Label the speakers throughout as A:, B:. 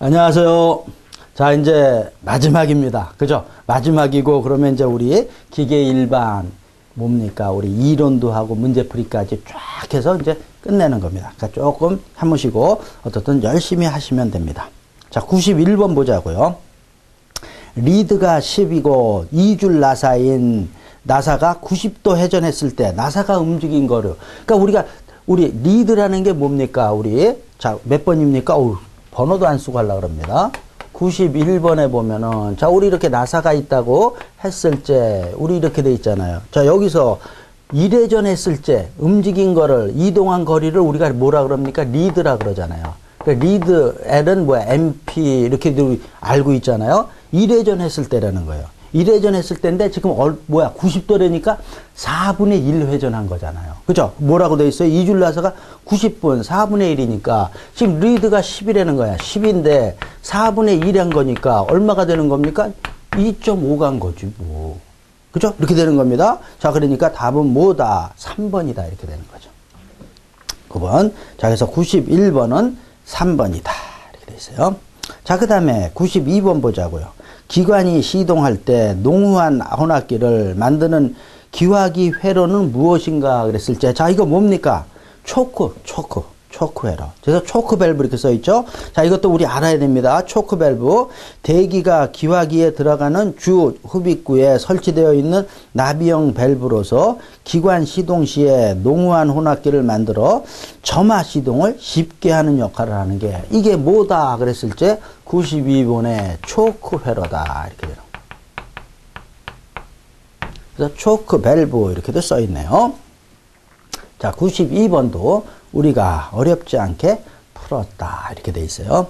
A: 안녕하세요. 자, 이제 마지막입니다. 그죠? 마지막이고, 그러면 이제 우리 기계 일반, 뭡니까? 우리 이론도 하고 문제풀이까지 쫙 해서 이제 끝내는 겁니다. 그러니까 조금 참으시고, 어떻든 열심히 하시면 됩니다. 자, 91번 보자고요. 리드가 10이고, 2줄 나사인 나사가 90도 회전했을 때, 나사가 움직인 거를. 그러니까 우리가, 우리 리드라는 게 뭡니까? 우리, 자, 몇 번입니까? 어우, 번호도 안 쓰고 하려고 그럽니다. 91번에 보면은, 자, 우리 이렇게 나사가 있다고 했을 때, 우리 이렇게 돼 있잖아요. 자, 여기서 1회전 했을 때 움직인 거를, 이동한 거리를 우리가 뭐라 그럽니까? 리드라 그러잖아요. 그 리드, L은 뭐야? MP, 이렇게 알고 있잖아요. 1회전 했을 때라는 거예요. 1회전 했을 때인데 지금 얼, 뭐야 90도라니까 4분의 1 회전 한 거잖아요. 그죠? 뭐라고 돼 있어요? 2줄 나서가 90분 4분의 1이니까 지금 리드가 10이라는 거야. 10인데 4분의 1 한 거니까 얼마가 되는 겁니까? 2.5간 거지 뭐. 그죠? 이렇게 되는 겁니다. 자, 그러니까 답은 뭐다? 3번이다. 이렇게 되는 거죠. 9번. 자, 그래서 91번은 3번이다. 이렇게 돼 있어요. 자, 그 다음에 92번 보자고요. 기관이 시동할 때 농후한 혼합기를 만드는 기화기 회로는 무엇인가 그랬을 때, 자, 이거 뭡니까? 초크, 초크, 초크 회로. 그래서 초크 밸브 이렇게 써 있죠? 자, 이것도 우리 알아야 됩니다. 초크 밸브. 대기가 기화기에 들어가는 주 흡입구에 설치되어 있는 나비형 밸브로서 기관 시동 시에 농후한 혼합기를 만들어 점화 시동을 쉽게 하는 역할을 하는 게 이게 뭐다 그랬을 때 92번의 초크 회로다 이렇게 되는 그래서 초크 밸브 이렇게도 써 있네요. 자, 92번도 우리가 어렵지 않게 풀었다 이렇게 돼 있어요.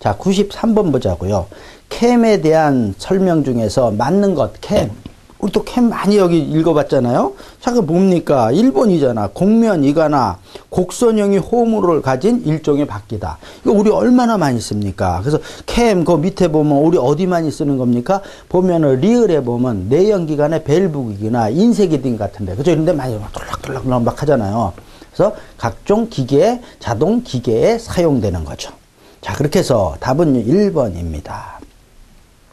A: 자, 93번 보자고요. 캠에 대한 설명 중에서 맞는 것, 캠. 우리 또 캠 많이 여기 읽어봤잖아요. 자, 그 뭡니까? 1번이잖아. 곡면 이가나 곡선형의 호물을 가진 일종의 바퀴다. 이거 우리 얼마나 많이 씁니까? 그래서 캠 그 밑에 보면 우리 어디 많이 쓰는 겁니까? 보면은 리을에 보면 내연기관의 벨브기나 인쇄기등 같은데. 그죠? 이런데 많이 막 돌락돌락 막 하잖아요. 그래서 각종 기계, 자동 기계에 사용되는 거죠. 자, 그렇게 해서 답은 1번입니다.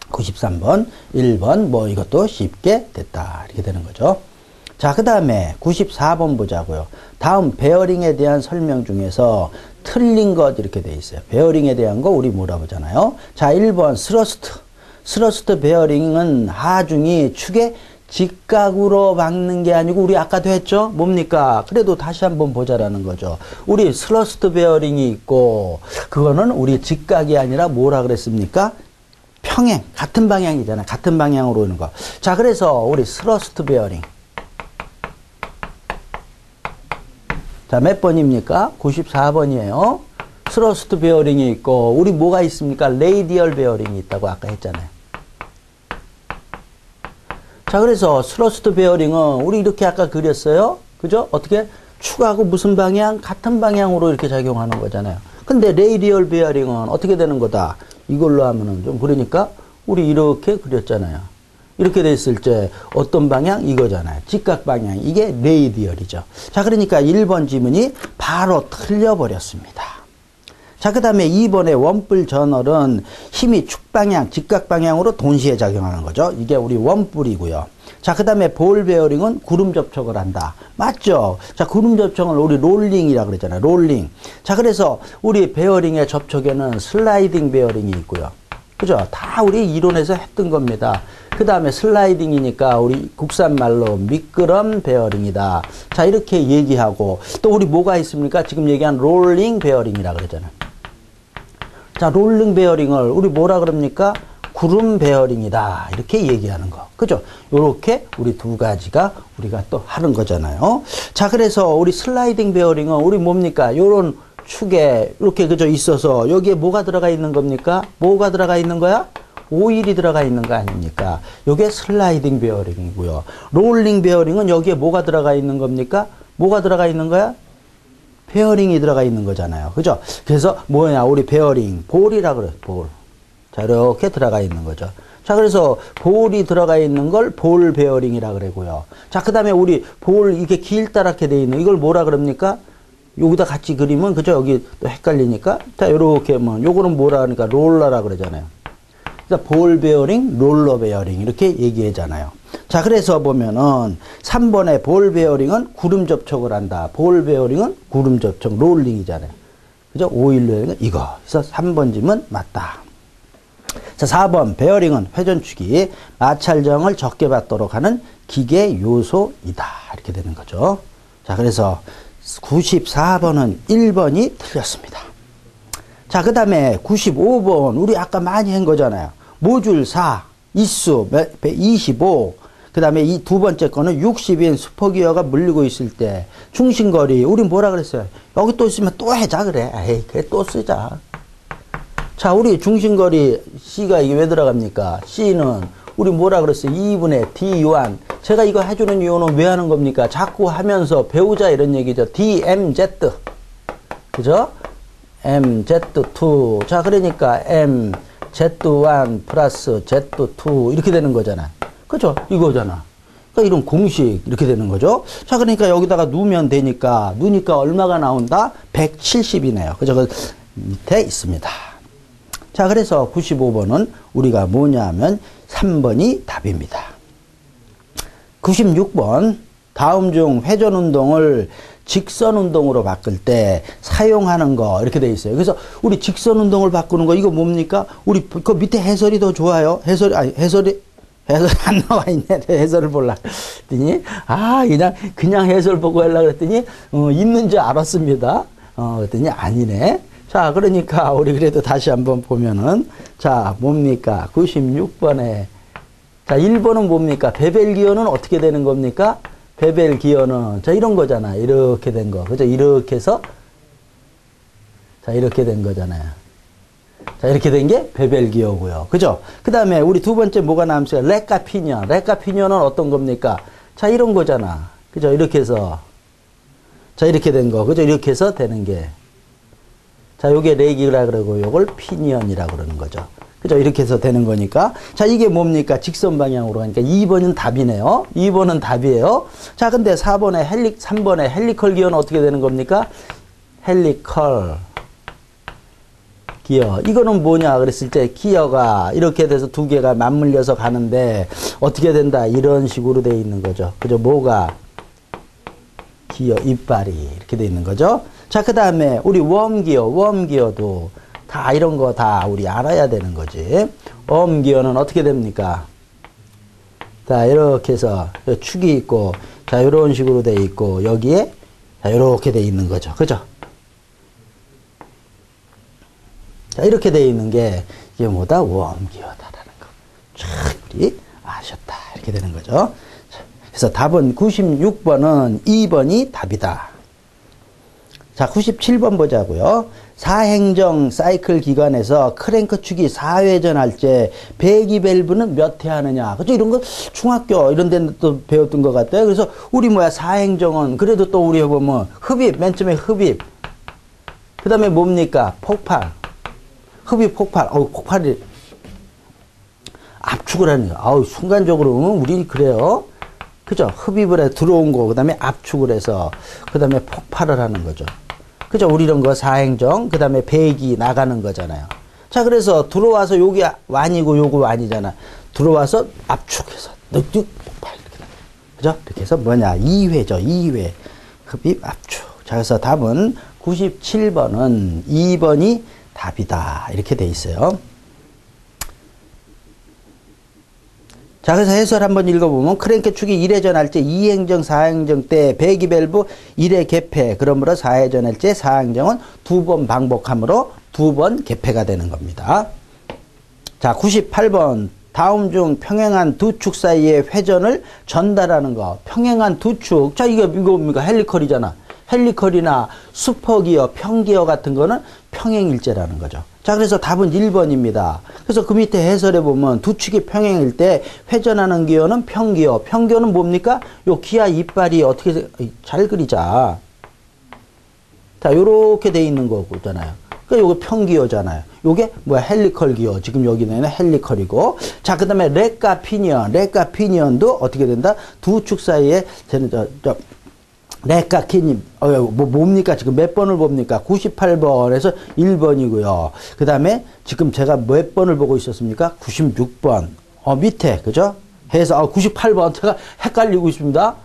A: 93번, 1번, 뭐 이것도 쉽게 됐다. 이렇게 되는 거죠. 자, 그 다음에 94번 보자고요. 다음 베어링에 대한 설명 중에서 틀린 것 이렇게 돼 있어요. 베어링에 대한 거 우리 뭐라 보잖아요. 자, 1번 스러스트. 스러스트 베어링은 하중이 축에 직각으로 받는 게 아니고 우리 아까도 했죠? 뭡니까? 그래도 다시 한번 보자라는 거죠. 우리 스러스트 베어링이 있고 그거는 우리 직각이 아니라 뭐라 그랬습니까? 평행 같은 방향이잖아요. 같은 방향으로 오는 거. 자, 그래서 우리 스러스트 베어링. 자, 몇 번입니까? 94번이에요. 스러스트 베어링이 있고 우리 뭐가 있습니까? 레이디얼 베어링이 있다고 아까 했잖아요. 자, 그래서 스러스트 베어링은 우리 이렇게 아까 그렸어요. 그죠? 어떻게? 축하고 무슨 방향? 같은 방향으로 이렇게 작용하는 거잖아요. 근데 레이디얼 베어링은 어떻게 되는 거다? 이걸로 하면은 좀 그러니까 우리 이렇게 그렸잖아요. 이렇게 됐을 때 어떤 방향? 이거잖아요. 직각 방향. 이게 레이디얼이죠. 자, 그러니까 1번 지문이 바로 틀려버렸습니다. 자, 그 다음에 2번의 원뿔 저널은 힘이 축방향, 직각 방향으로 동시에 작용하는 거죠. 이게 우리 원뿔이고요. 자, 그 다음에 볼 베어링은 구름 접촉을 한다. 맞죠? 자, 구름 접촉을 우리 롤링이라 그랬잖아요. 롤링. 자, 그래서 우리 베어링의 접촉에는 슬라이딩 베어링이 있고요. 그죠? 다 우리 이론에서 했던 겁니다. 그 다음에 슬라이딩이니까 우리 국산말로 미끄럼 베어링이다. 자, 이렇게 얘기하고 또 우리 뭐가 있습니까? 지금 얘기한 롤링 베어링이라 그러잖아요. 자, 롤링 베어링을 우리 뭐라 그럽니까? 구름 베어링이다. 이렇게 얘기하는 거. 그죠? 요렇게 우리 두 가지가 우리가 또 하는 거잖아요. 자, 그래서 우리 슬라이딩 베어링은 우리 뭡니까? 요런 축에 이렇게 그저 있어서 여기에 뭐가 들어가 있는 겁니까? 뭐가 들어가 있는 거야? 오일이 들어가 있는 거 아닙니까? 요게 슬라이딩 베어링이고요. 롤링 베어링은 여기에 뭐가 들어가 있는 겁니까? 뭐가 들어가 있는 거야? 베어링이 들어가 있는 거잖아요. 그죠? 그래서 뭐냐? 우리 베어링, 볼이라 그래. 볼. 자, 이렇게 들어가 있는 거죠. 자, 그래서 볼이 들어가 있는 걸 볼 베어링이라 그러고요. 자, 그 다음에 우리 볼 이렇게 길다랗게 돼 있는 이걸 뭐라 그럽니까? 여기다 같이 그리면 그죠? 여기 또 헷갈리니까 자 요렇게 뭐 요거는 뭐라 하니까 롤러라 그러잖아요. 볼 베어링, 롤러 베어링 이렇게 얘기하잖아요. 자 그래서 보면은 3번의 볼 베어링은 구름 접촉을 한다. 볼 베어링은 구름 접촉 롤링이잖아요. 그죠? 오일 베어링은 이거. 그래서 3번 지문은 맞다. 자 4번 베어링은 회전축이 마찰정을 적게 받도록 하는 기계 요소이다. 이렇게 되는 거죠. 자 그래서 94번은 1번이 틀렸습니다. 자, 그 다음에 95번, 우리 아까 많이 한 거잖아요. 모듈 4, 이수 25, 그 다음에 이 두 번째 거는 60인 슈퍼기어가 물리고 있을 때, 중심거리, 우리 뭐라 그랬어요? 여기 또 있으면 또 해자, 그래. 에이, 그래, 또 쓰자. 자, 우리 중심거리 C가 이게 왜 들어갑니까? C는 우리 뭐라 그랬어요? 2분의 D1. 제가 이거 해주는 이유는 왜 하는 겁니까? 자꾸 하면서 배우자 이런 얘기죠. DMZ. 그죠? MZ2. 자, 그러니까 MZ1 플러스 Z2 이렇게 되는 거잖아. 그죠? 이거잖아. 그러니까 이런 공식 이렇게 되는 거죠. 자, 그러니까 여기다가 누면 되니까 누니까 얼마가 나온다? 170이네요. 그죠? 그 밑에 있습니다. 자, 그래서 95번은 우리가 뭐냐 하면 3번이 답입니다. 96번 다음 중 회전 운동을 직선 운동으로 바꿀 때 사용하는 거 이렇게 돼 있어요. 그래서 우리 직선 운동을 바꾸는 거 이거 뭡니까? 우리 그 밑에 해설이 더 좋아요. 해설이 아니 해설이 해설 안 나와 있네. 해설을 볼라 그랬더니 아 그냥 그냥 해설 보고 하려 그랬더니 어, 있는 줄 알았습니다. 어 그랬더니 아니네. 자 그러니까 우리 그래도 다시 한번 보면은 자 뭡니까? 96번에 자 1번은 뭡니까? 베벨 기어는 어떻게 되는 겁니까? 베벨 기어는 자 이런 거잖아. 이렇게 된 거. 그죠? 이렇게 해서 자 이렇게 된 거잖아요. 자 이렇게 된 게 베벨 기어고요. 그죠? 그 다음에 우리 두 번째 뭐가 남았어요? 래크와 피니언. 래크와 피니언은 어떤 겁니까? 자 이런 거잖아. 그죠? 이렇게 해서 자 이렇게 된 거. 그죠? 이렇게 해서 되는 게 자, 요게 랙이라 그러고 요걸 피니언이라 그러는 거죠. 그죠? 이렇게 해서 되는 거니까. 자, 이게 뭡니까? 직선 방향으로 가니까 2번은 답이네요. 2번은 답이에요. 자, 근데 4번에 헬리, 3번에 헬리컬 기어는 어떻게 되는 겁니까? 헬리컬 기어. 이거는 뭐냐? 그랬을 때 기어가 이렇게 돼서 두 개가 맞물려서 가는데 어떻게 된다? 이런 식으로 돼 있는 거죠. 그죠? 뭐가? 기어, 이빨이 이렇게 돼 있는 거죠. 자, 그 다음에 우리 웜 기어, 웜 기어도 다 이런 거 다 우리 알아야 되는 거지. 웜 기어는 어떻게 됩니까? 자, 이렇게 해서 축이 있고, 자, 이런 식으로 돼 있고, 여기에 자, 이렇게 돼 있는 거죠. 그죠? 자, 이렇게 돼 있는 게 이게 뭐다? 웜기어다라는 거. 충분히 아셨다. 이렇게 되는 거죠. 그래서 답은 96번은 2번이 답이다. 자, 97번 보자고요. 사행정 사이클 기관에서 크랭크 축이 4회전 할 때 배기 밸브는 몇 회 하느냐. 그죠? 이런 거 중학교 이런 데는 또 배웠던 것 같아요. 그래서 우리 뭐야 사행정은 그래도 또 우리 보면 흡입 맨 처음에 흡입. 그 다음에 뭡니까? 폭발. 흡입 폭발. 어우 폭발이 압축을 하는 거. 아우 순간적으로 우리 그래요. 그죠? 흡입을 해 들어온 거, 그 다음에 압축을 해서, 그 다음에 폭발을 하는 거죠. 그죠? 우리 이런 거 사행정, 그 다음에 배기 나가는 거잖아요. 자, 그래서 들어와서 요게 완이고 요거 완이잖아. 들어와서 압축해서, 늑득 폭발. 그죠? 이렇게 해서 뭐냐? 2회죠. 2회. 흡입, 압축. 자, 그래서 답은 97번은 2번이 답이다. 이렇게 돼 있어요. 자, 그래서 해설 한번 읽어보면 크랭크 축이 1회 전 할 때 2행정, 4행정 때 배기 밸브 1회 개폐. 그러므로 4회 전 할 때 4행정은 두 번 반복함으로 두 번 개폐가 되는 겁니다. 자, 98번. 다음 중 평행한 두 축 사이의 회전을 전달하는 거. 평행한 두 축. 자, 이거, 이거 뭡니까? 헬리컬이잖아. 헬리컬이나 스퍼기어, 평기어 같은 거는 평행일 때라는 거죠. 자, 그래서 답은 1번입니다. 그래서 그 밑에 해설해 보면 두 축이 평행일 때 회전하는 기어는 평기어. 평기어는 뭡니까? 요 기어 이빨이 어떻게, 잘 그리자. 자, 요렇게 돼 있는 거잖아요. 그러니까 요게 평기어잖아요. 요게 뭐야? 헬리컬 기어. 지금 여기는 헬리컬이고. 자, 그 다음에 랙과 피니언. 랙과 피니언도 어떻게 된다? 두 축 사이에, 저, 저, 레카키님, 어, 뭐, 뭡니까? 지금 몇 번을 봅니까? 98번에서 1번이고요. 그 다음에 지금 제가 몇 번을 보고 있었습니까? 96번. 어, 밑에, 그죠? 해서, 어, 98번. 제가 헷갈리고 있습니다.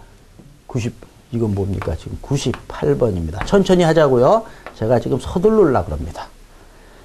A: 90, 이건 뭡니까? 지금 98번입니다. 천천히 하자고요. 제가 지금 서둘르려 그럽니다.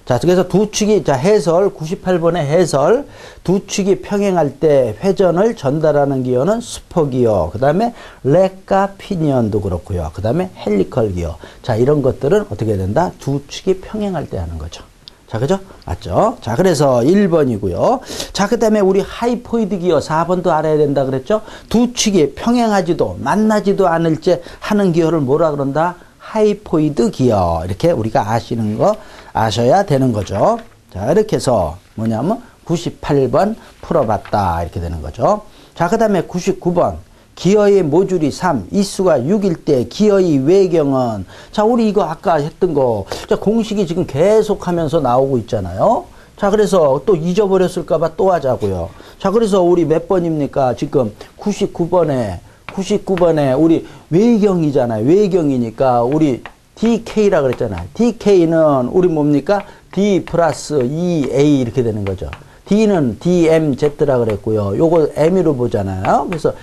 A: 자, 그래서 두 축이, 자, 해설, 98번의 해설, 두 축이 평행할 때 회전을 전달하는 기어는 스포 기어, 그 다음에 랙과 피니언도 그렇고요. 그 다음에 헬리컬 기어. 자, 이런 것들은 어떻게 된다? 두 축이 평행할 때 하는 거죠. 자, 그죠? 맞죠? 자, 그래서 1번이고요. 자, 그 다음에 우리 하이포이드 기어 4번도 알아야 된다 그랬죠? 두 축이 평행하지도 만나지도 않을 때 하는 기어를 뭐라 그런다? 하이포이드 기어. 이렇게 우리가 아시는 거 아셔야 되는 거죠. 자, 이렇게 해서 뭐냐면 98번 풀어봤다. 이렇게 되는 거죠. 자, 그 다음에 99번. 기어의 모듈이 3, 이수가 6일 때 기어의 외경은 자, 우리 이거 아까 했던 거. 자, 공식이 지금 계속 하면서 나오고 있잖아요. 자, 그래서 또 잊어버렸을까봐 또 하자고요. 자, 그래서 우리 몇 번입니까? 지금 99번에 99번에 우리 외경이잖아요. 외경이니까 우리 DK라 그랬잖아요. DK는 우리 뭡니까? D 플러스 EA 이렇게 되는 거죠. D는 DMZ라 그랬고요. 요거 M으로 보잖아요. 그래서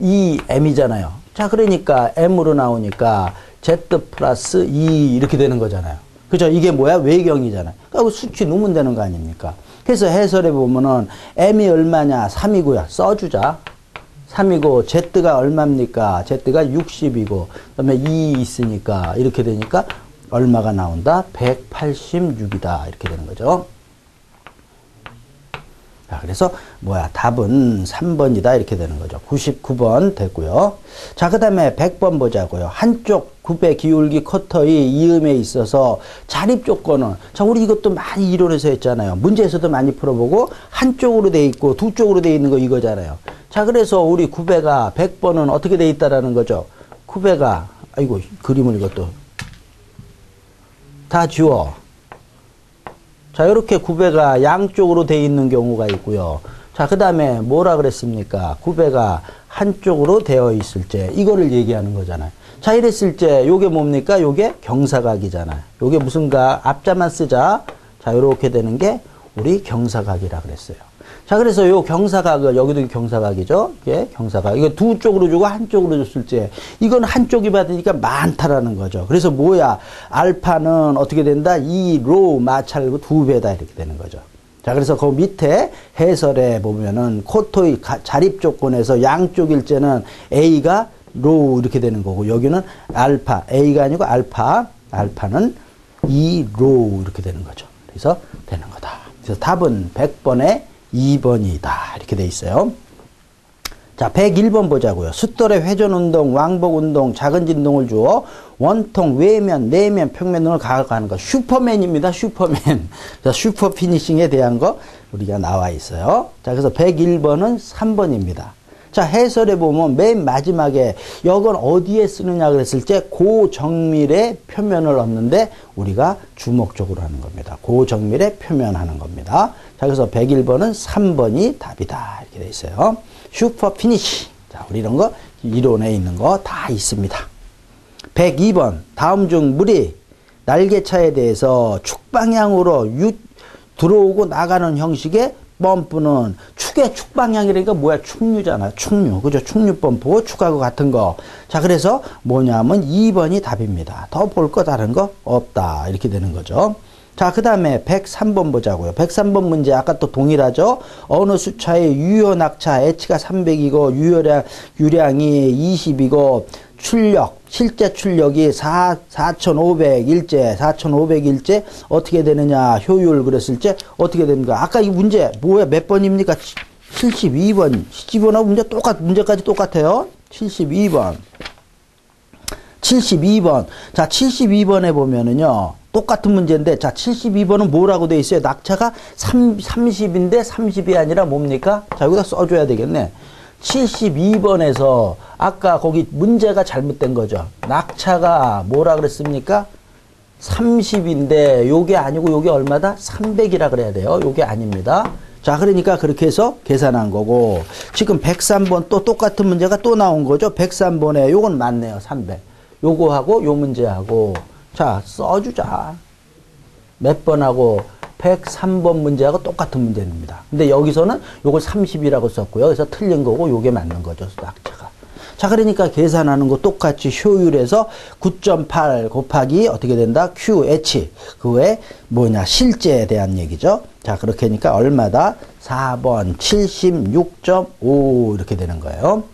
A: EM이잖아요. 자, 그러니까 M으로 나오니까 Z 플러스 E 이렇게 되는 거잖아요. 그죠? 이게 뭐야? 외경이잖아요. 그러니까 수치 넣으면 되는 거 아닙니까? 그래서 해설해 보면은 M이 얼마냐? 3이고요. 써주자. 3이고 Z가 얼마입니까? Z가 60이고 그다음에 2 있으니까 이렇게 되니까 얼마가 나온다? 186이다. 이렇게 되는 거죠. 자, 그래서 뭐야? 답은 3번이다. 이렇게 되는 거죠. 99번 됐고요. 자, 그 다음에 100번 보자고요. 한쪽 굽의 기울기 커터의 이음에 있어서 자립 조건은 자, 우리 이것도 많이 이론에서 했잖아요. 문제에서도 많이 풀어보고 한쪽으로 돼 있고 두 쪽으로 돼 있는 거 이거잖아요. 자, 그래서 우리 구배가 100번은 어떻게 돼 있다라는 거죠? 구배가, 아이고, 그림을 이것도. 다 지워. 자, 이렇게 구배가 양쪽으로 돼 있는 경우가 있고요. 자, 그 다음에 뭐라 그랬습니까? 구배가 한쪽으로 되어 있을 때, 이거를 얘기하는 거잖아요. 자, 이랬을 때, 요게 뭡니까? 요게 경사각이잖아요. 요게 무슨 가, 앞자만 쓰자. 자, 이렇게 되는 게 우리 경사각이라 그랬어요. 자, 그래서 요 경사각을, 여기도 경사각이죠? 이게 경사각. 이거 두 쪽으로 주고 한쪽으로 줬을 때, 이건 한쪽이 받으니까 많다라는 거죠. 그래서 뭐야? 알파는 어떻게 된다? 이로 마찰고 두 배다. 이렇게 되는 거죠. 자, 그래서 그 밑에 해설에 보면은 코토의 자립 조건에서 양쪽 일제는 A가 로 이렇게 되는 거고, 여기는 알파, A가 아니고 알파, 알파는 이로 이렇게 되는 거죠. 그래서 되는 거다. 그래서 답은 100번에 2번이다. 이렇게 돼 있어요. 자, 101번 보자고요. 숫돌의 회전운동, 왕복운동, 작은 진동을 주어 원통, 외면, 내면, 평면 등을 가져가는 거. 슈퍼맨입니다. 슈퍼맨. 자, 슈퍼 피니싱에 대한 거 우리가 나와 있어요. 자, 그래서 101번은 3번입니다. 자, 해설에 보면 맨 마지막에 이건 어디에 쓰느냐 그랬을 때 고정밀의 표면을 얻는데 우리가 주목적으로 하는 겁니다. 고정밀의 표면하는 겁니다. 자, 그래서 101번은 3번이 답이다. 이렇게 돼 있어요. 슈퍼 피니시. 자, 우리 이런 거 이론에 있는 거 다 있습니다. 102번. 다음 중 물이 날개차에 대해서 축방향으로 유, 들어오고 나가는 형식의 펌프는 축의 축방향이라니까 뭐야? 축류잖아. 축류. 그죠? 축류 펌프, 축하고 같은 거. 자, 그래서 뭐냐면 2번이 답입니다. 더 볼 거 다른 거 없다. 이렇게 되는 거죠. 자, 그 다음에 103번 보자고요. 103번 문제 아까 또 동일하죠? 어느 수차의 유효 낙차 H가 300이고 유효량, 유량이 20이고 출력, 실제 출력이 4, 4,500일째, 4,500일째 어떻게 되느냐, 효율 그랬을 때 어떻게 됩니까? 아까 이 문제 뭐야, 몇 번입니까? 72번. 72번하고 문제 똑같, 문제까지 똑같아요. 72번. 72번. 자, 72번에 보면은요. 똑같은 문제인데, 자, 72번은 뭐라고 돼 있어요? 낙차가 3, 30인데 30이 아니라 뭡니까? 자, 여기다 써줘야 되겠네. 72번에서 아까 거기 문제가 잘못된 거죠. 낙차가 뭐라 그랬습니까? 30인데 요게 아니고 요게 얼마다? 300이라 그래야 돼요. 요게 아닙니다. 자, 그러니까 그렇게 해서 계산한 거고 지금 103번 또 똑같은 문제가 또 나온 거죠. 103번에 요건 맞네요. 300. 요거하고 요 문제하고 자 써주자. 몇 번하고 103번 문제하고 똑같은 문제입니다. 근데 여기서는 요걸 30이라고 썼고요. 그래서 틀린 거고 요게 맞는 거죠. 낙차가. 자, 그러니까 계산하는 거 똑같이 효율에서 9.8 곱하기 어떻게 된다? QH. 그 외에 뭐냐? 실제에 대한 얘기죠. 자, 그렇게 하니까 얼마다? 4번 76.5 이렇게 되는 거예요.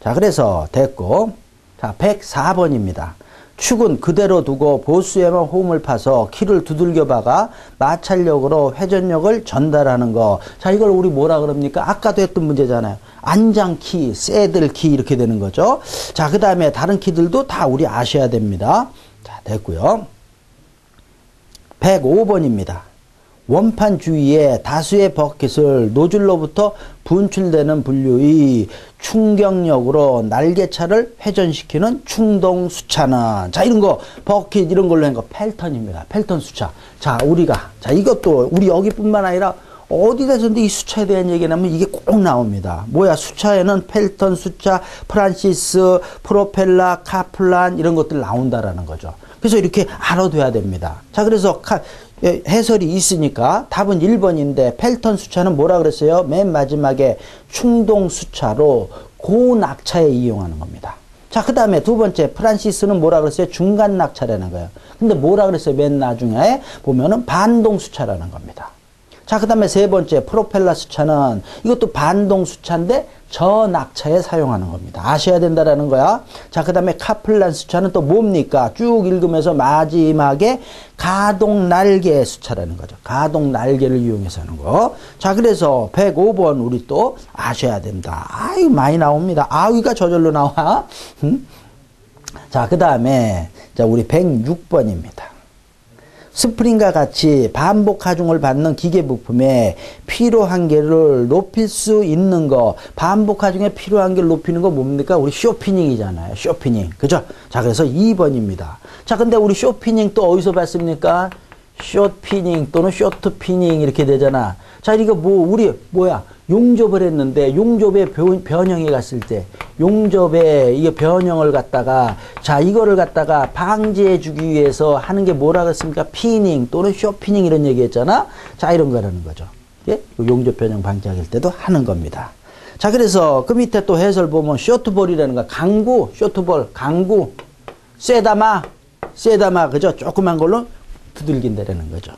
A: 자, 그래서 됐고. 자, 104번입니다. 축은 그대로 두고 보수에만 홈을 파서 키를 두들겨 박아 마찰력으로 회전력을 전달하는 거. 자, 이걸 우리 뭐라 그럽니까? 아까도 했던 문제잖아요. 안장 키, 새들 키 이렇게 되는 거죠. 자, 그 다음에 다른 키들도 다 우리 아셔야 됩니다. 자, 됐고요. 105번입니다. 원판 주위에 다수의 버킷을 노즐로부터 분출되는 분류의 충격력으로 날개차를 회전시키는 충동 수차는 자 이런 거 버킷 이런 걸로 한 거 펠턴입니다. 펠턴 수차. 자 우리가 자 이것도 우리 여기뿐만 아니라 어디에서든 이 수차에 대한 얘기 나면 이게 꼭 나옵니다. 뭐야 수차에는 펠턴 수차, 프란시스, 프로펠라, 카플란 이런 것들 나온다라는 거죠. 그래서 이렇게 알아둬야 됩니다. 자 그래서 카, 예, 해설이 있으니까 답은 1번인데 펠턴 수차는 뭐라 그랬어요? 맨 마지막에 충동 수차로 고낙차에 이용하는 겁니다. 자, 그 다음에 두 번째 프란시스는 뭐라 그랬어요? 중간 낙차라는 거예요. 근데 뭐라 그랬어요? 맨 나중에 보면은 반동 수차라는 겁니다. 자, 그 다음에 세 번째, 프로펠러 수차는 이것도 반동 수차인데 저낙차에 사용하는 겁니다. 아셔야 된다라는 거야. 자, 그 다음에 카플란 수차는 또 뭡니까? 쭉 읽으면서 마지막에 가동 날개 수차라는 거죠. 가동 날개를 이용해서 하는 거. 자, 그래서 105번 우리 또 아셔야 된다. 아유, 많이 나옵니다. 아유가 저절로 나와. 응? 자, 그 다음에, 자, 우리 106번입니다. 스프링과 같이 반복 하중을 받는 기계 부품의 필요 한계를 높일 수 있는 거 반복 하중의 필요 한계를 높이는 거 뭡니까? 우리 쇼피닝이잖아요. 쇼피닝. 그죠? 자, 그래서 2번입니다. 자, 근데 우리 쇼피닝 또 어디서 봤습니까? 쇼피닝 또는 쇼트피닝 이렇게 되잖아. 자, 이거 뭐 우리 뭐야? 용접을 했는데 용접의 변형이 갔을 때 용접에 이게 변형을 갖다가 자 이거를 갖다가 방지해 주기 위해서 하는 게 뭐라 그랬습니까? 피닝 또는 쇼피닝 이런 얘기 했잖아. 자 이런 거라는 거죠. 예? 용접 변형 방지할 때도 하는 겁니다. 자 그래서 그 밑에 또 해설 보면 쇼트볼이라는 거 강구 쇼트볼 강구 쇠다마 쇠다마 그죠? 조그만 걸로 두들긴다라는 거죠.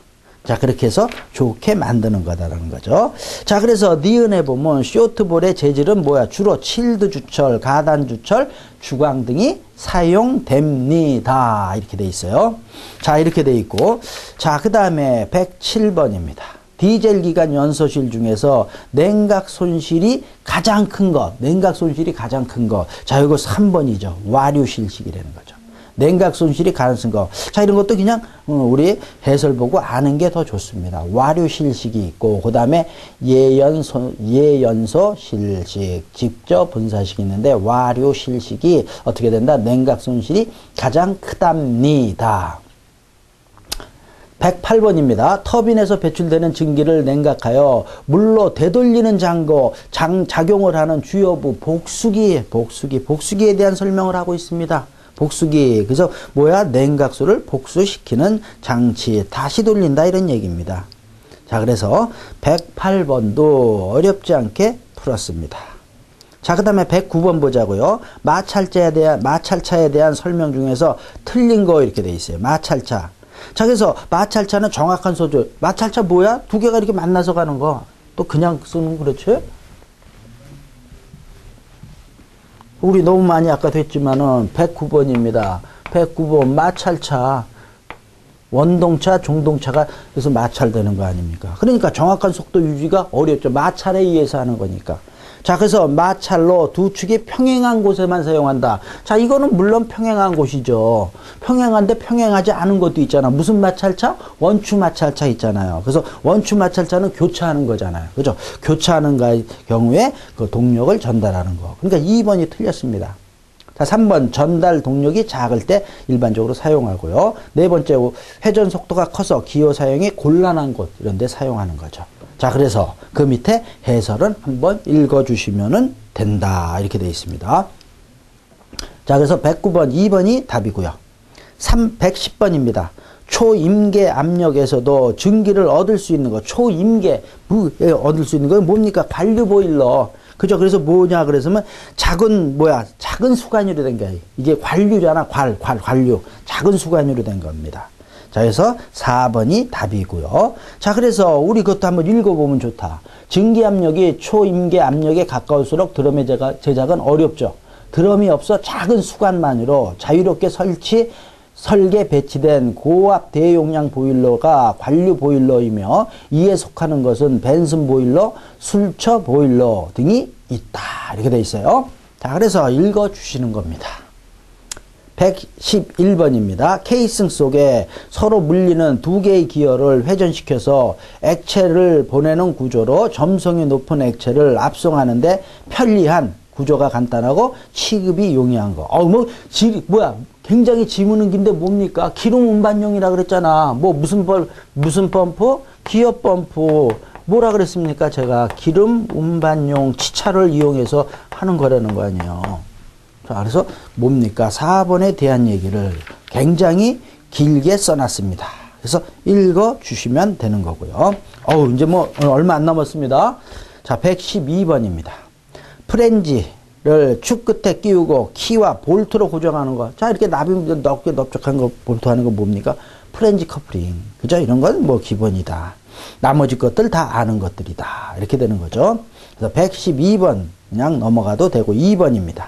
A: 자, 그렇게 해서 좋게 만드는 거다라는 거죠. 자, 그래서 니은에 보면 쇼트볼의 재질은 뭐야? 주로 칠드 주철, 가단 주철, 주광 등이 사용됩니다. 이렇게 돼 있어요. 자, 이렇게 돼 있고. 자, 그 다음에 107번입니다. 디젤 기관 연소실 중에서 냉각 손실이 가장 큰 것, 냉각 손실이 가장 큰 것. 자, 이거 3번이죠. 와류 실식이라는 거죠. 냉각 손실이 가능성 거. 자, 이런 것도 그냥 어, 우리 해설 보고 아는 게 더 좋습니다. 와류 실식이 있고, 그 다음에 예연소, 실식, 직접 분사식이 있는데, 와류 실식이 어떻게 된다? 냉각 손실이 가장 크답니다. 108번입니다. 터빈에서 배출되는 증기를 냉각하여 물로 되돌리는 장고, 장, 작용을 하는 주요부 복수기, 복수기, 복수기에 대한 설명을 하고 있습니다. 복수기. 그래서 뭐야? 냉각수를 복수시키는 장치. 다시 돌린다 이런 얘기입니다. 자, 그래서 108번도 어렵지 않게 풀었습니다. 자, 그 다음에 109번 보자고요. 마찰차에 대한, 마찰차에 대한 설명 중에서 틀린 거 이렇게 돼 있어요. 마찰차. 자, 그래서 마찰차는 정확한 소절. 마찰차 뭐야? 두 개가 이렇게 만나서 가는 거. 또 그냥 쓰는 그렇지? 우리 너무 많이 아까 됐지만은 109번입니다. 109번 마찰차 원동차, 중동차가 그래서 마찰되는 거 아닙니까? 그러니까 정확한 속도 유지가 어렵죠. 마찰에 의해서 하는 거니까. 자, 그래서 마찰로 두 축이 평행한 곳에만 사용한다. 자, 이거는 물론 평행한 곳이죠. 평행한데 평행하지 않은 것도 있잖아. 무슨 마찰차? 원추 마찰차 있잖아요. 그래서 원추 마찰차는 교차하는 거잖아요. 그죠? 교차하는 경우에 그 동력을 전달하는 거. 그러니까 2번이 틀렸습니다. 자, 3번 전달 동력이 작을 때 일반적으로 사용하고요. 네 번째 회전 속도가 커서 기호 사용이 곤란한 곳 이런 데 사용하는 거죠. 자, 그래서 그 밑에 해설은 한번 읽어 주시면 된다. 이렇게 되어 있습니다. 자, 그래서 109번, 2번이 답이고요. 3, 110번입니다. 초임계 압력에서도 증기를 얻을 수 있는 거, 초임계, 얻을 수 있는 건 뭡니까? 관류 보일러. 그죠? 그래서 뭐냐 그래서면 작은 뭐야? 작은 수관유로 된 거야. 이게 관류잖아. 관, 관, 관류. 작은 수관유로 된 겁니다. 자, 그래서 4번이 답이고요. 자, 그래서 우리 그것도 한번 읽어보면 좋다. 증기 압력이 초임계 압력에 가까울수록 드럼의 제작은 어렵죠. 드럼이 없어 작은 수관만으로 자유롭게 설치 설계 배치된 고압 대용량 보일러가 관류 보일러이며 이에 속하는 것은 벤슨 보일러, 술처 보일러 등이 있다. 이렇게 돼 있어요. 자, 그래서 읽어 주시는 겁니다. 111번입니다. 케이싱 속에 서로 물리는 두 개의 기어를 회전시켜서 액체를 보내는 구조로 점성이 높은 액체를 압송하는데 편리한 구조가 간단하고 취급이 용이한 거. 어, 뭐, 지, 뭐야. 굉장히 지문은 긴데 뭡니까? 기름 운반용이라 그랬잖아. 뭐 무슨 펄 무슨 펌프? 기어 펌프. 뭐라 그랬습니까? 제가 기름 운반용 치차를 이용해서 하는 거라는 거 아니에요. 자, 그래서 뭡니까? 4번에 대한 얘기를 굉장히 길게 써놨습니다. 그래서 읽어 주시면 되는 거고요. 어우, 이제 뭐 얼마 안 남았습니다. 자, 112번입니다. 프렌지 를 축 끝에 끼우고 키와 볼트로 고정하는 거. 자, 이렇게 나비 넓게 넓적한 거 볼트 하는 거 뭡니까? 프렌지 커플링. 그죠? 이런 건 뭐 기본이다. 나머지 것들 다 아는 것들이다. 이렇게 되는 거죠. 그래서 112번 그냥 넘어가도 되고 2번입니다.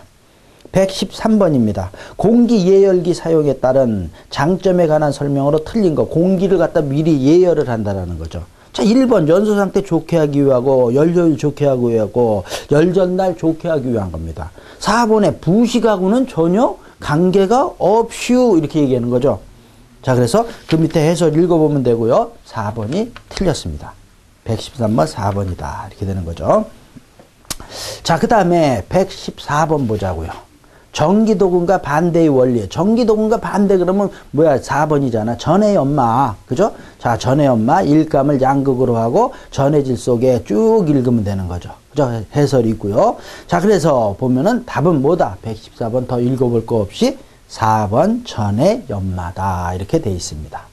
A: 113번입니다. 공기 예열기 사용에 따른 장점에 관한 설명으로 틀린 거. 공기를 갖다 미리 예열을 한다라는 거죠. 자, 1번 연소 상태 좋게 하기 위하고 열효율 좋게 하기 위하고 열전날 좋게 하기 위한 겁니다. 4번에 부식하고는 전혀 관계가 없슈 이렇게 얘기하는 거죠. 자, 그래서 그 밑에 해설 읽어보면 되고요. 4번이 틀렸습니다. 113번 4번이다. 이렇게 되는 거죠. 자, 그 다음에 114번 보자고요. 전기도금과 반대의 원리. 전기도금과 반대 그러면 뭐야? 4번이잖아. 전의 엄마. 그죠? 자, 전의 엄마 일감을 양극으로 하고 전해질 속에 쭉 읽으면 되는 거죠. 그죠? 해설이 있고요. 자, 그래서 보면은 답은 뭐다? 114번 더 읽어볼 거 없이 4번 전의 연마다. 이렇게 돼 있습니다.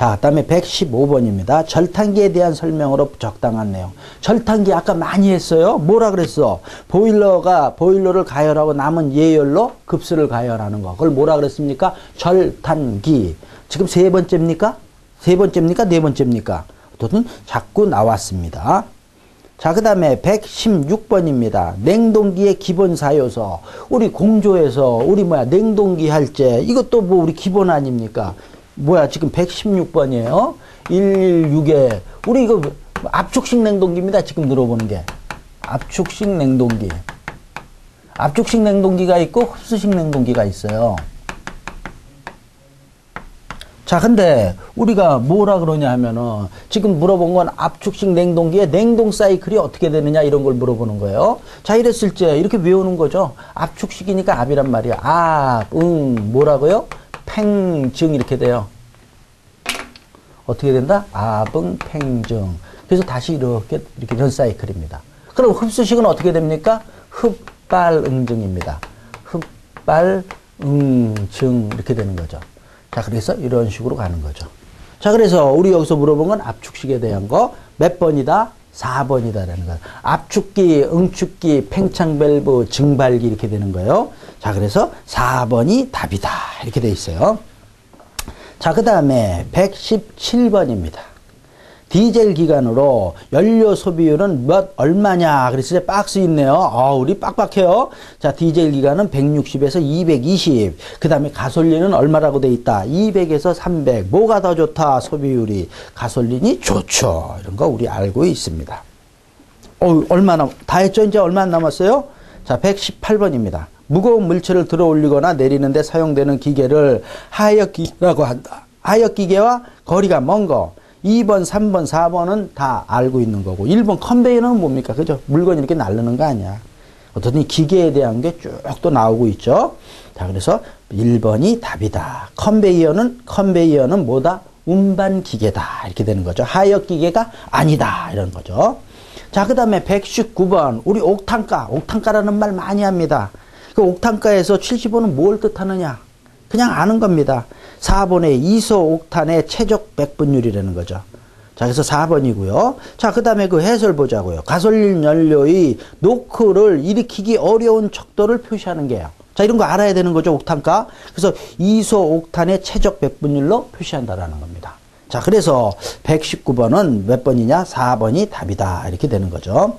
A: 자, 그 다음에 115번입니다. 절탄기에 대한 설명으로 적당한 내용. 절탄기 아까 많이 했어요. 뭐라 그랬어? 보일러가, 보일러를 가열하고 남은 예열로 급수를 가열하는 거. 그걸 뭐라 그랬습니까? 절탄기. 지금 세 번째입니까? 세 번째입니까? 네 번째입니까? 어쨌든 자꾸 나왔습니다. 자, 그 다음에 116번입니다. 냉동기의 기본 사요소. 우리 공조에서, 우리 뭐야, 냉동기 할 때, 이것도 뭐 우리 기본 아닙니까? 뭐야 지금 116번이에요. 116에 우리 이거 압축식 냉동기입니다. 지금 들어보는 게 압축식 냉동기. 압축식 냉동기가 있고 흡수식 냉동기가 있어요. 자, 근데 우리가 뭐라 그러냐 하면은 지금 물어본 건 압축식 냉동기의 냉동 사이클이 어떻게 되느냐 이런 걸 물어보는 거예요. 자, 이랬을 때 이렇게 외우는 거죠. 압축식이니까 압이란 말이야. 압, 응, 뭐라고요? 팽증 이렇게 돼요. 어떻게 된다? 아붕 팽증. 그래서 다시 이렇게 이렇게 전 사이클입니다. 그럼 흡수식은 어떻게 됩니까? 흡발응증입니다. 흡발응증 이렇게 되는 거죠. 자, 그래서 이런 식으로 가는 거죠. 자, 그래서 우리 여기서 물어본 건 압축식에 대한 거 몇 번이다? 4번이다라는 거. 압축기, 응축기, 팽창밸브, 증발기 이렇게 되는 거예요. 자, 그래서 4번이 답이다. 이렇게 돼 있어요. 자, 그 다음에 117번입니다. 디젤 기관으로 연료 소비율은 몇 얼마냐? 그래서 박스 있네요. 아 우리 빡빡해요. 자 디젤 기관은 160에서 220그 다음에 가솔린은 얼마라고 돼 있다? 200에서 300 뭐가 더 좋다? 소비율이. 가솔린이 좋죠. 이런 거 우리 알고 있습니다. 어 얼마나 다 했죠? 이제 얼마 안 남았어요? 자 118번입니다 무거운 물체를 들어 올리거나 내리는데 사용되는 기계를 하역기라고 한다. 하역기계와 거리가 먼 거. 2번, 3번, 4번은 다 알고 있는 거고 1번 컨베이어는 뭡니까? 그죠? 물건이 이렇게 날르는 거 아니야. 어떤 기계에 대한 게 쭉 또 나오고 있죠. 자, 그래서 1번이 답이다. 컨베이어는 컨베이어는 뭐다? 운반 기계다. 이렇게 되는 거죠. 하역 기계가 아니다. 이런 거죠. 자, 그 다음에 119번. 우리 옥탄가. 옥탄가라는 말 많이 합니다. 그 옥탄가에서 75는 뭘 뜻하느냐? 그냥 아는 겁니다. 4번의 이소 옥탄의 최적 백분율이라는 거죠. 자, 그래서 4번이고요. 자, 그 다음에 그 해설 보자고요. 가솔린 연료의 노크를 일으키기 어려운 척도를 표시하는 게요. 자, 이런 거 알아야 되는 거죠, 옥탄가. 그래서 이소 옥탄의 최적 백분율로 표시한다라는 겁니다. 자, 그래서 119번은 몇 번이냐? 4번이 답이다. 이렇게 되는 거죠.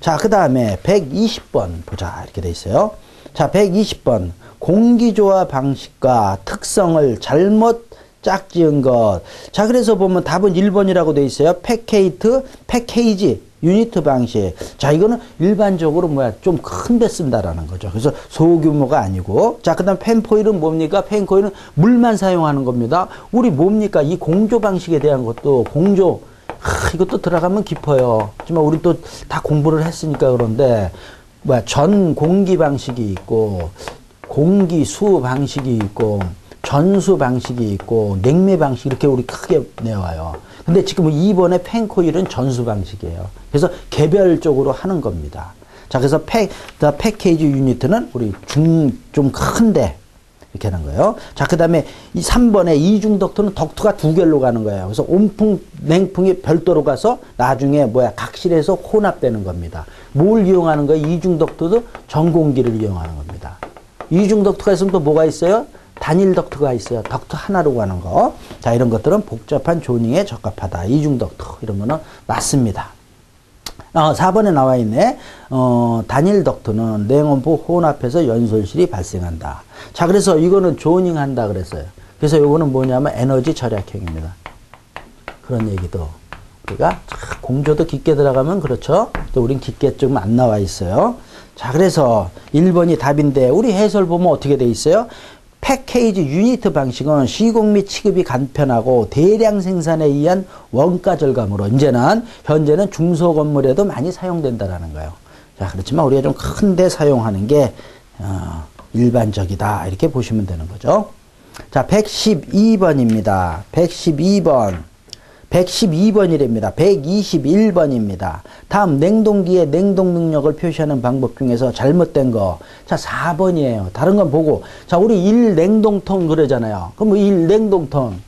A: 자, 그 다음에 120번 보자. 이렇게 돼 있어요. 자, 120번. 공기조화 방식과 특성을 잘못 짝지은 것. 자, 그래서 보면 답은 1번이라고 돼 있어요. 패케이트, 패케이지, 유니트 방식. 자, 이거는 일반적으로 뭐야, 좀큰데 쓴다라는 거죠. 그래서 소규모가 아니고. 자, 그 다음 펜코일은 뭡니까? 펜코일은 물만 사용하는 겁니다. 우리 뭡니까? 이 공조 방식에 대한 것도 공조. 하, 이것도 들어가면 깊어요. 하지만 우리 또 다 공부를 했으니까 그런데, 뭐야, 전 공기 방식이 있고, 공기 수 방식이 있고, 전수 방식이 있고 냉매 방식 이렇게 우리 크게 내와요. 근데 지금 2번의 펜코일은 전수 방식이에요. 그래서 개별적으로 하는 겁니다. 자, 그래서 패, 패케이지 유니트는 우리 중, 좀 큰데, 이렇게 하는 거예요. 자, 그 다음에 이 3번에 이중 덕트는 덕트가 두 개로 가는 거예요. 그래서 온풍, 냉풍이 별도로 가서 나중에 뭐야, 각실에서 혼합되는 겁니다. 뭘 이용하는 거예요? 이중 덕트도 전공기를 이용하는 겁니다. 이중 덕트가 있으면 또 뭐가 있어요? 단일 덕트가 있어요. 덕트 하나로 가는 거. 자, 이런 것들은 복잡한 zoning에 적합하다. 이중 덕트. 거는 맞습니다. 어, 4번에 나와 있네. 어, 단일 덕트는 냉온풍 혼합해서 열손실이 발생한다. 자, 그래서 이거는 조닝 한다 그랬어요. 그래서 이거는 뭐냐면 에너지 절약형입니다. 그런 얘기도. 우리가 공조도 깊게 들어가면 그렇죠. 또 우린 깊게 좀 안 나와 있어요. 자, 그래서 1번이 답인데 우리 해설 보면 어떻게 돼 있어요? 패케이지 유니트 방식은 시공 및 취급이 간편하고 대량 생산에 의한 원가 절감으로 이제는 현재는 중소 건물에도 많이 사용된다라는 거예요. 자 그렇지만 우리가 좀 큰데 사용하는 게 어, 일반적이다 이렇게 보시면 되는 거죠. 자 112번입니다. 112번. 112번이랍니다. 121번입니다. 다음 냉동기의 냉동 능력을 표시하는 방법 중에서 잘못된 거. 자, 4번이에요. 다른 건 보고. 자, 우리 1 냉동통 그러잖아요. 그럼 1 냉동통.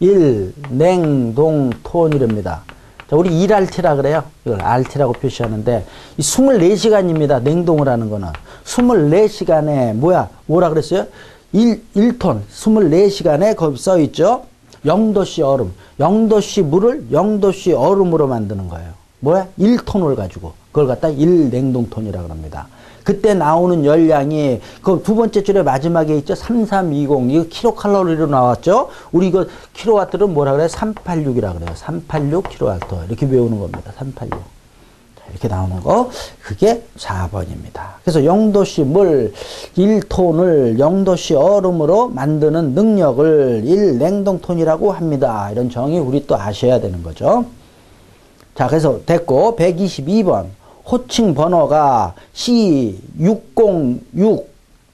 A: 1 냉동톤이랍니다. 자, 우리 1RT라 그래요. 이걸 RT라고 표시하는데, 이 24시간입니다. 냉동을 하는 거는. 24시간에, 뭐야, 뭐라 그랬어요? 1, 1톤 24시간에 거기 써 있죠. 0도씨 얼음. 0도씨 물을 0도씨 얼음으로 만드는 거예요. 뭐야? 1톤을 가지고. 그걸 갖다 1냉동톤이라 그럽니다. 그때 나오는 열량이 그 두 번째 줄에 마지막에 있죠. 3320. 이거 킬로칼로리로 나왔죠. 우리 이거 킬로와트는 뭐라 그래요? 386이라 그래요. 386 킬로와트. 이렇게 배우는 겁니다. 386. 이렇게 나오는 거 그게 4번입니다. 그래서 0도씨 물 1톤을 0도씨 얼음으로 만드는 능력을 1냉동톤이라고 합니다. 이런 정의 우리 또 아셔야 되는 거죠. 자 그래서 됐고 122번 호칭 번호가 C606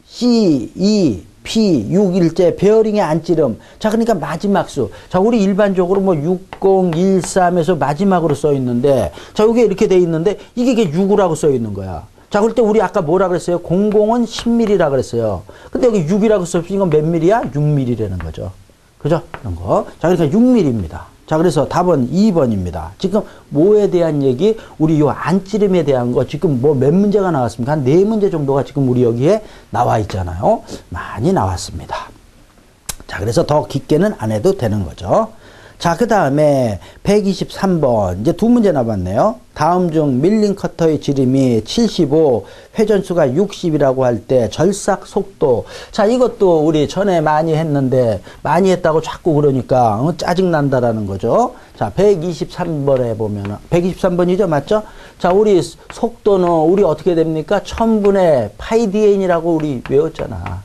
A: C2 P, 6일째, 베어링의 안찌름. 자, 그러니까 마지막 수. 자, 우리 일반적으로 뭐 6013에서 마지막으로 써 있는데, 자, 이게 이렇게 돼 있는데, 이게 이게 6이라고 써 있는 거야. 자, 그럴 때 우리 아까 뭐라 그랬어요? 00은 10mm라 그랬어요. 근데 여기 6이라고 써있으니까 몇 mm야? 6mm라는 거죠. 그죠? 이런 거. 자, 그러니까 6mm입니다. 자, 그래서 답은 2번입니다. 지금 뭐에 대한 얘기? 우리 요 안찌름에 대한 거 지금 뭐 몇 문제가 나왔습니까? 한 네 문제 정도가 지금 우리 여기에 나와 있잖아요. 많이 나왔습니다. 자, 그래서 더 깊게는 안 해도 되는 거죠. 자, 그 다음에 123번. 이제 두 문제 남았네요. 다음 중 밀링 커터의 지름이 75, 회전수가 60이라고 할 때 절삭 속도. 자, 이것도 우리 전에 많이 했는데, 많이 했다고 자꾸 그러니까, 어, 짜증난다라는 거죠. 자, 123번에 보면은, 123번이죠? 맞죠? 자, 우리 속도는 우리 어떻게 됩니까? 1000분의 파이 디엔이라고 우리 외웠잖아.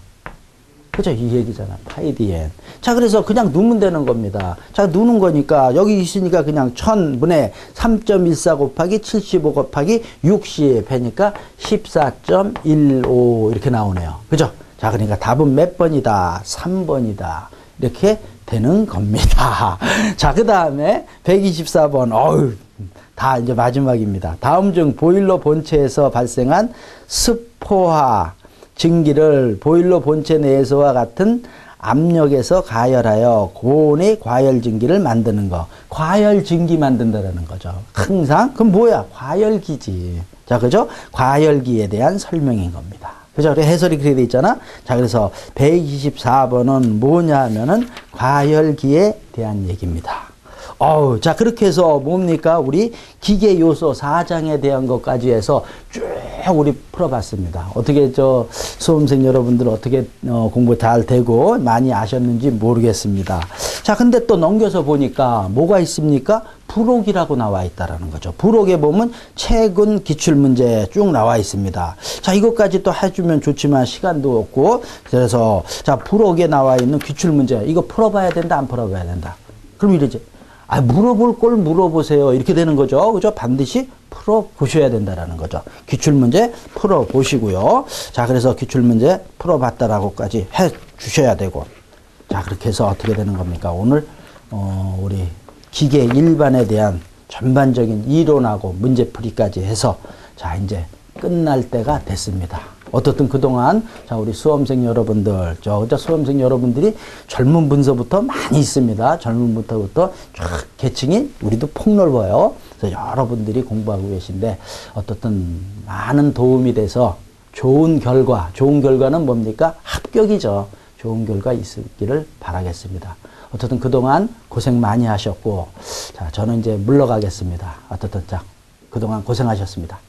A: 그죠? 이 얘기잖아. 파이디엔. 자, 그래서 그냥 누면 되는 겁니다. 자, 누는 거니까 여기 있으니까 그냥 1000분의 3.14 곱하기 75 곱하기 60 배니까 14.15 이렇게 나오네요. 그죠? 자, 그러니까 답은 몇 번이다? 3번이다. 이렇게 되는 겁니다. 자, 그 다음에 124번. 어우, 다 이제 마지막입니다. 다음 중 보일러 본체에서 발생한 습포화 증기를 보일러 본체 내에서와 같은 압력에서 가열하여 고온의 과열 증기를 만드는 거. 과열 증기 만든다라는 거죠. 항상 그럼 뭐야? 과열기지. 자, 그죠? 과열기에 대한 설명인 겁니다. 그죠? 그래 해설이 그렇게 돼 있잖아. 자, 그래서 124번은 뭐냐 하면은 과열기에 대한 얘기입니다. 어우, 자, 그렇게 해서 뭡니까? 우리 기계 요소 4장에 대한 것까지 해서 쭉 우리 풀어봤습니다. 어떻게 저 수험생 여러분들 어떻게 어, 공부 잘 되고 많이 아셨는지 모르겠습니다. 자, 근데 또 넘겨서 보니까 뭐가 있습니까? 부록이라고 나와 있다라는 거죠. 부록에 보면 최근 기출 문제 쭉 나와 있습니다. 자, 이것까지 또 해주면 좋지만 시간도 없고 그래서 자, 부록에 나와 있는 기출 문제 이거 풀어봐야 된다, 안 풀어봐야 된다. 그럼 이러지. 아, 물어볼 걸 물어보세요. 이렇게 되는 거죠. 그죠? 반드시 풀어보셔야 된다라는 거죠. 기출문제 풀어보시고요. 자, 그래서 기출문제 풀어봤다라고까지 해 주셔야 되고. 자, 그렇게 해서 어떻게 되는 겁니까? 오늘, 어, 우리 기계 일반에 대한 전반적인 이론하고 문제풀이까지 해서 자, 이제 끝날 때가 됐습니다. 어떻든 그동안 자 우리 수험생 여러분들 저, 저 수험생 여러분들이 젊은 분서부터 많이 있습니다. 젊은 분서부터 쫙 계층이 우리도 폭넓어요. 그래서 여러분들이 공부하고 계신데 어떻든 많은 도움이 돼서 좋은 결과, 좋은 결과는 뭡니까? 합격이죠. 좋은 결과 있기를 바라겠습니다. 어쨌든 그동안 고생 많이 하셨고, 자, 저는 이제 물러가겠습니다. 어떻든 자, 그동안 고생하셨습니다.